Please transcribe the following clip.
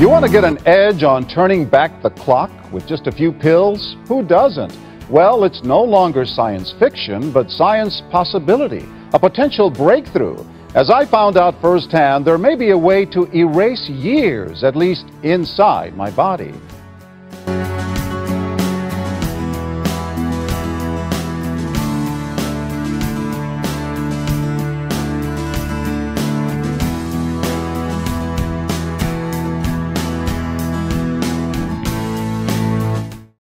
You want to get an edge on turning back the clock with just a few pills? Who doesn't? Well, it's no longer science fiction, but science possibility, a potential breakthrough. As I found out firsthand, there may be a way to erase years, at least inside my body.